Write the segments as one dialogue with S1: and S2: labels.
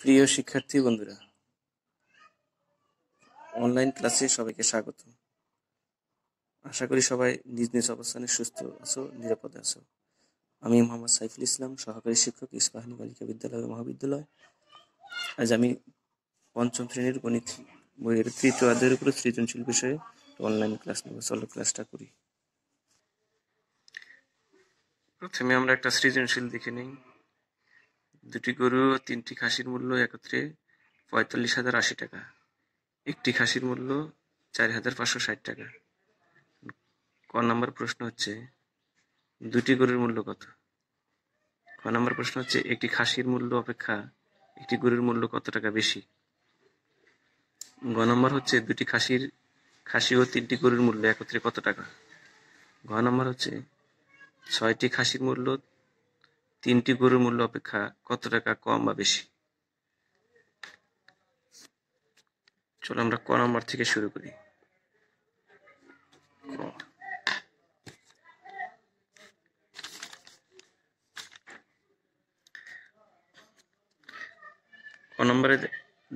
S1: প্রিয় শিক্ষার্থী বন্ধুরা অনলাইন ক্লাসে সবাইকে স্বাগত। আশা করি সবাই নিজ নিজ অবস্থানে সুস্থ আছো, নিরাপদে আছো। আমি মোহাম্মদ সাইফুল ইসলাম, সহকারী শিক্ষক, ইস্পাহানি বালিকা বিদ্যালয় মহাবিদ্যালয়। আজ আমি পঞ্চম শ্রেণির গণিত বইয়ের তৃতীয় অধ্যায়ের উপরে সৃজনশীল বিষয়ে অনলাইন ক্লাস নেব। চলো ক্লাসটা করি। প্রথমে আমরা একটা সৃজনশীল দেখে নিই। দুটি গরু ও তিনটি খাসির মূল্য একত্রে পঁয়তাল্লিশ হাজার আশি টাকা। একটি খাসির মূল্য চার হাজার পাঁচশো ষাট টাকা। ক নম্বর প্রশ্ন হচ্ছে, দুটি গরুর মূল্য কত? ক নম্বর প্রশ্ন হচ্ছে, একটি খাসির মূল্য অপেক্ষা একটি গরুর মূল্য কত টাকা বেশি? গ নম্বর হচ্ছে, দুটি খাসির, খাসি ও তিনটি গরুর মূল্য একত্রে কত টাকা? ঘ নম্বর হচ্ছে, ছয়টি খাসির মূল্য তিনটি গরুর মূল্য অপেক্ষা কত টাকা কম বা বেশি? চলো আমরা ক নম্বর থেকে শুরু করি। ক। নম্বরে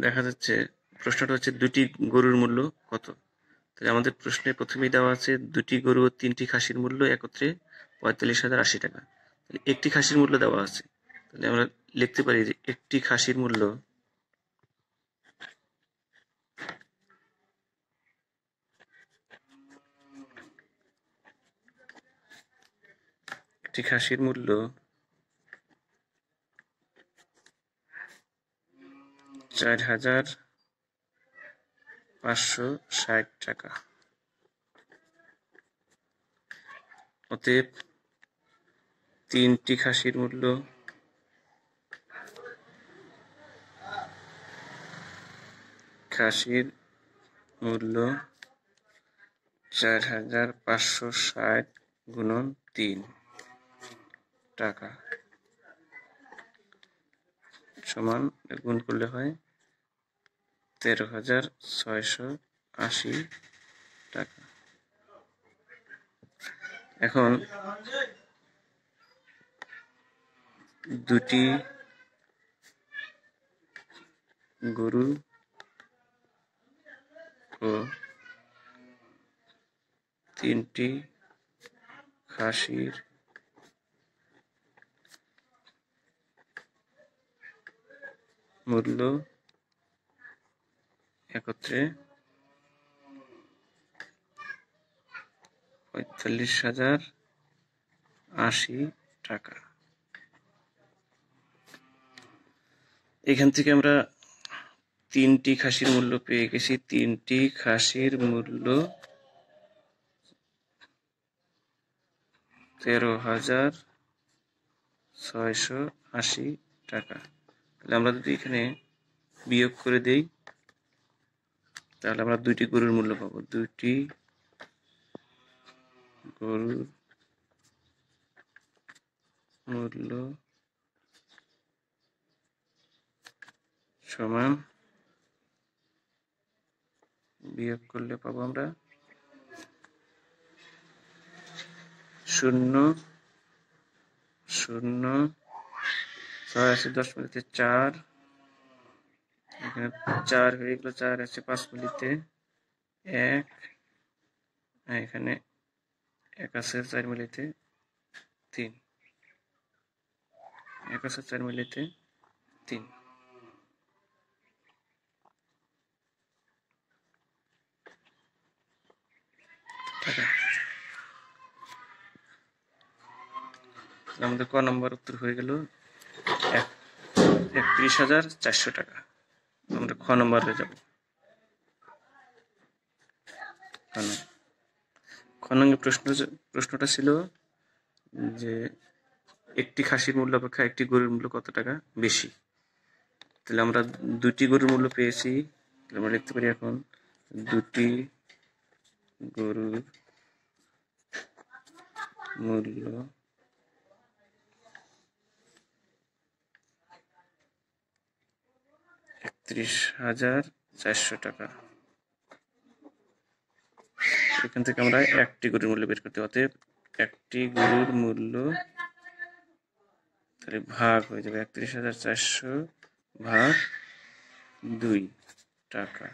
S1: দেখা যাচ্ছে, প্রশ্নটা হচ্ছে দুটি গরুর মূল্য কত? তাহলে আমাদের প্রশ্নে প্রথমেই দেওয়া আছে, দুটি গরু ও তিনটি খাসির মূল্য একত্রে পঁয়তাল্লিশ হাজার আশি টাকা। একটি খাসির মূল্য দেওয়া আছে। তাহলে আমরা লিখতে পারি যে একটি খাসির মূল্য একটি খাসির মূল্য চার হাজার পাঁচশো ষাট টাকা। অতএব তিনটি খাসির মূল্য। খাসির মূল্য চার হাজার পাঁচশো ষাট গুণন তিন টাকা। সমান গুণ করলে হয় তেরো হাজার ছয়শো আশি টাকা। এখন দুটি গরু ও তিনটি খাসির। মূল্য একত্রে পঁয়তাল্লিশ হাজার আশি টাকা। এখান থেকে আমরা তিনটি খাসির মূল্য পেয়ে গেছি। তিনটি খাসির মূল্য তেরো হাজার ছয়শো আশি টাকা। তাহলে আমরা যদি এখানে বিয়োগ করে দেই, তাহলে আমরা দুইটি গরুর মূল্য পাবো। দুইটি গরুর মূল্য সমান বিয়োগ করলে পাবো আমরা শূন্য শূন্য, ছয় আছে দশ মিনিটে চার। এখানে চার হয়ে গেল, চার আছে পাঁচ মিনিটে এক। এখানে এক আছে চার মিলিতে তিন। এক আছে চার মিলিতে তিন। আমাদের ক নম্বর উত্তর হয়ে গেল এক, একত্রিশ হাজার চারশো টাকা। আমরা খ নম্বরে যাব। খ নম্বর। প্রশ্ন প্রশ্নটা ছিল যে, একটি খাসির মূল্য অপেক্ষা একটি গরুর মূল্য কত টাকা? বেশি। তাহলে আমরা দুটি গরুর মূল্য পেয়েছি। আমরা লিখতে পারি এখন দুটি গরুর মূল্য একত্রিশ হাজার চারশো টাকা। এখান থেকে আমরা একটি গরুর মূল্য বের করতে অতএব একটি গরুর মূল্য তাহলে ভাগ হয়ে যাবে একত্রিশ হাজার চারশো ভাগ দুই টাকা।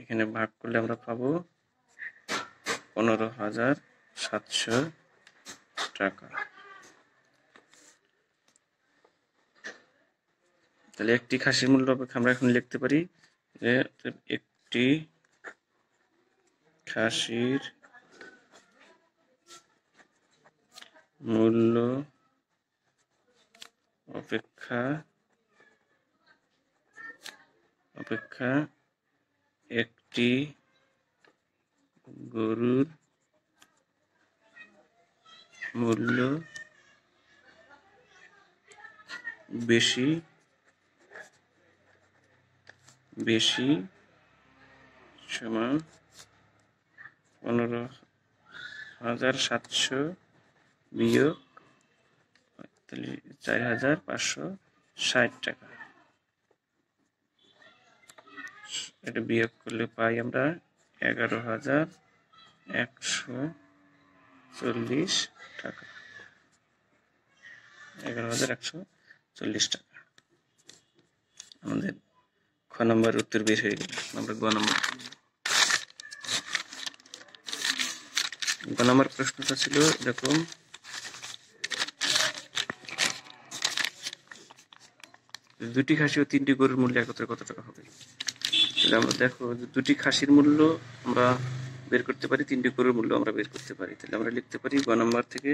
S1: এখানে ভাগ করলে আমরা পাবো পনেরো হাজার সাতশো টাকা। তাহলে একটি খাসির মূল্য অপেক্ষা আমরা এখন লিখতে পারি যে একটি খাসির মূল্য অপেক্ষা অপেক্ষা একটি গরুর মূল্য বেশি বেশি, সমান পনেরো হাজার সাতশো বিয়োগ চার হাজার পাঁচশো ষাট টাকা। এটা বিয়োগ করলে পাই আমরা এগারো হাজার একশো চল্লিশ টাকা। এগারো হাজার একশো চল্লিশ টাকা। আমাদের খ নম্বর উত্তর বের হয়ে গেল। আমরা গ নম্বর। গ নম্বর প্রশ্নটা ছিল এরকম, দুটি খাসি ও তিনটি গরুর মূল্য একত্রে কত টাকা হবে? তাহলে আমরা দেখো দুটি খাসির মূল্য আমরা বের করতে পারি, তিনটি গরুর মূল্য আমরা বের করতে পারি। তাহলে আমরা লিখতে পারি গ নম্বর থেকে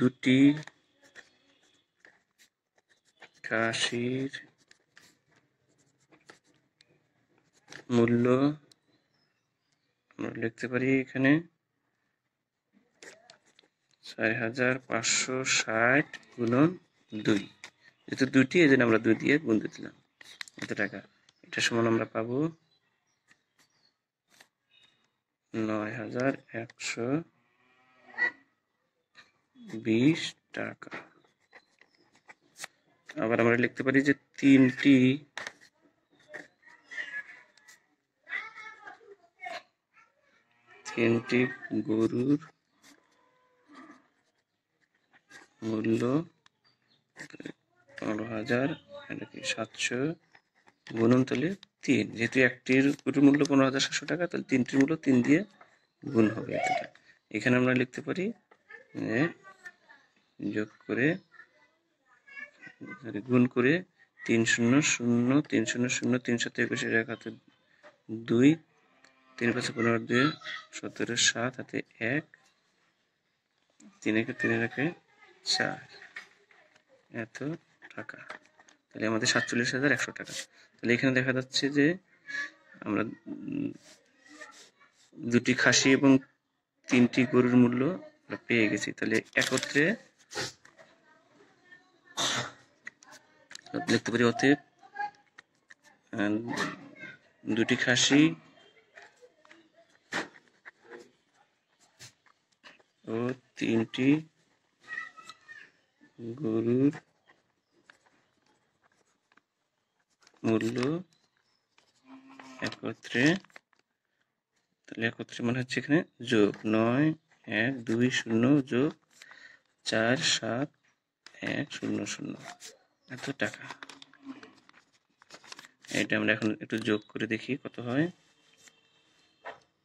S1: দুটি খাসির মূল্য আমরা লিখতে পারি এখানে চার হাজার পাঁচশো ষাট গুণন দুই। যেহেতু দুটি এই আমরা দুই দিয়ে গুণ দিলাম। কত টাকা। এটা সমান আমরা পাবো নয় হাজার একশো বিশ টাকা। আবার আমরা লিখতে পারি যে তিনটি তিনটি গরুর মূল্য পনেরো হাজার সাতশো গুণন তাহলে তিন। যেহেতু একটির গরুর মূল্য পনেরো হাজার সাতশো টাকা, তাহলে তিনটির মূল্য তিন দিয়ে গুণ হবে এখানে আমরা লিখতে পারি যোগ করে গুণ করে তিন শূন্য শূন্য, তিন শূন্য শূন্য তিনশো একুশে এক হাতে দুই, তিন পাঁচে পনেরো দুই, সতেরো সাত হাতে এক, তিন একে তিন একে চার। এত টাকা। তাহলে আমাদের সাতচল্লিশ হাজার একশো টাকা। তাহলে এখানে দেখা যাচ্ছে যে আমরা দুটি খাসি এবং তিনটি গরুর মূল্য পেয়ে গেছি। তাহলে একত্রে লিখতে পারি অতএব দুটি খাসি, ও তিনটি গরুর মূল্য একত্রে, তাহলে একত্রে মানে হচ্ছে এখানে যোগ নয়, এক, দুই, শূন্য, যোগ চার, সাত, এক, শূন্য শূন্য। এত টাকা। এটা আমরা এখন একটু যোগ করে দেখি কত হয়।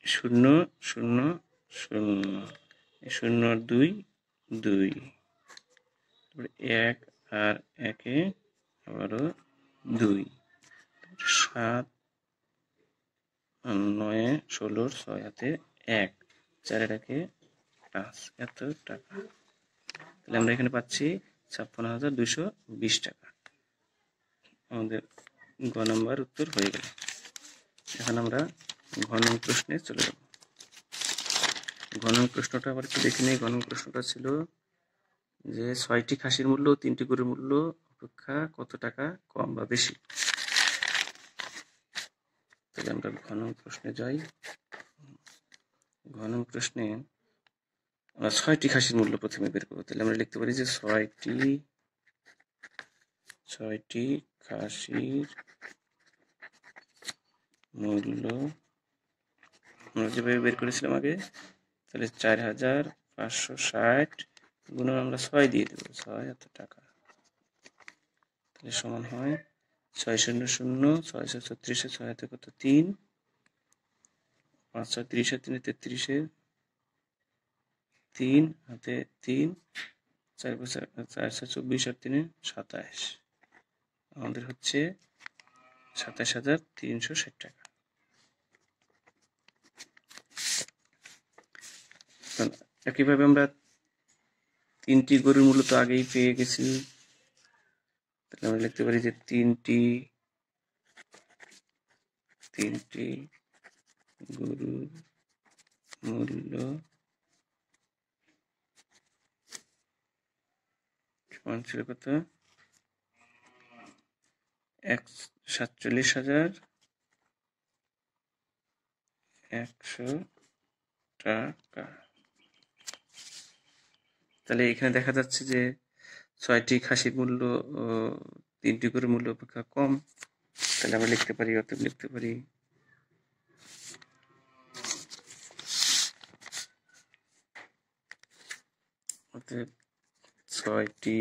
S1: শূন্য শূন্য শূন্য। শূন্য দুই দুই। এক আর একে আবারও দুই। সাত, নয়ে ষোলোর ছয় হাতে এক। চারের একে পাঁচ। এত টাকা। তাহলে আমরা এখানে পাচ্ছি ছাপ্পান্ন হাজার দুশো বিশ টাকা। আমাদের গ নম্বর উত্তর হয়ে গেল। এখন আমরা ঘ নং প্রশ্নে চলে যাব। ঘ নং প্রশ্নটা আবার একটু দেখে নিই। ঘ নং প্রশ্নটা ছিল যে ছয়টি খাসির মূল্য, তিনটি গরুর মূল্য অপেক্ষা কত টাকা কম বা বেশি? তাহলে আমরা ঘ নং প্রশ্নে যাই। ঘ নং প্রশ্নে আমরা ছয়টি খাসির মূল্য প্রথমে বের করব। তাহলে আমরা লিখতে পারি যে ছয়টি ছয়টি খাসির মূল্য আমরা যেভাবে বের করেছিলাম আগে, তাহলে চার হাজার পাঁচশো ষাট গুণন আমরা ছয় দিয়ে দেবো, ছয় এত টাকা। তাহলে সমান হয় ছয় শূন্য শূন্য ছয়শো ছত্রিশে, ছয় হাতে কত তিন? পাঁচশো তিরিশে, তিনে তেত্রিশে তিন, হাতে তিন, চার বছর চারশো চব্বিশ আর তিনে, সাতাশ। আমাদের হচ্ছে সাতাশ হাজার তিনশো ষাট টাকা। একইভাবে আমরা তিনটি গরুর মূল্য তো আগেই পেয়ে গেছি। তাহলে আমরা লিখতে পারি যে তিনটি তিনটি গরুর মূল্য সমান ছিল কত? এক সাতচল্লিশ হাজার একশো টাকা। তাহলে এখানে দেখা যাচ্ছে যে ছয়টি খাসির মূল্য তিনটি করে মূল্য অপেক্ষা কম। তাহলে আমরা লিখতে পারি, অতএব লিখতে পারি অতএব ছয়টি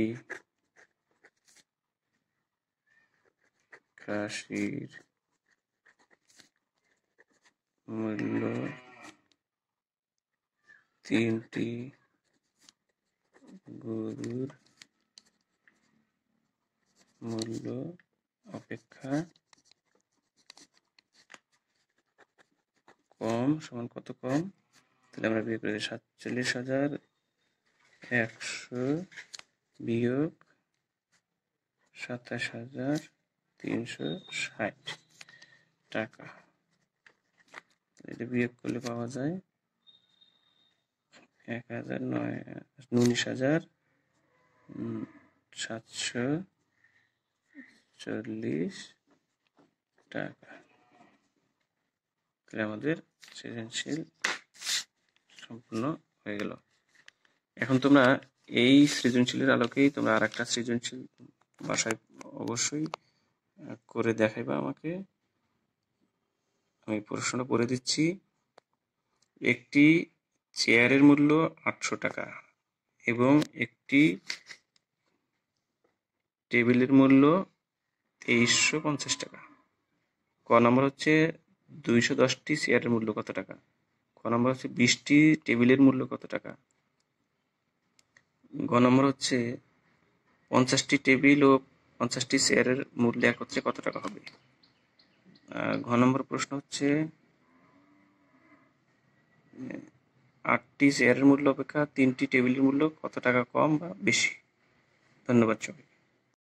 S1: খাসির মূল্য তিনটি গরুর মূল্য অপেক্ষা কম সমান কত কম? তাহলে আমরা বিয়োগ করে সাতচল্লিশ হাজার একশো বিয়োগ সাতাশ হাজার তিনশো ষাট টাকা। এটা বিয়োগ করলে পাওয়া যায় এক হাজার নয়, উনিশ হাজার সাতশো চল্লিশ টাকা। তাহলে আমাদের সৃজনশীল সম্পূর্ণ হয়ে গেল। এখন তোমরা এই সৃজনশীলের আলোকেই তোমরা আর একটা সৃজনশীল বাসায় অবশ্যই করে দেখাইবা আমাকে। আমি প্রশ্নটা পড়ে দিচ্ছি। একটি চেয়ারের মূল্য আটশো টাকা এবং একটি টেবিলের মূল্য তেইশশো পঞ্চাশ টাকা। ক নম্বর হচ্ছে দুইশো দশটি চেয়ারের মূল্য কত টাকা? ক নম্বর হচ্ছে বিশটি টেবিলের মূল্য কত টাকা? গ নম্বর হচ্ছে পঞ্চাশটি টেবিল ও পঞ্চাশটি চেয়ারের মূল্য একত্রে কত টাকা হবে? ঘ নম্বর প্রশ্ন হচ্ছে, আটটি চেয়ারের মূল্য অপেক্ষা তিনটি টেবিলের মূল্য কত টাকা কম বা বেশি? ধন্যবাদ সবাই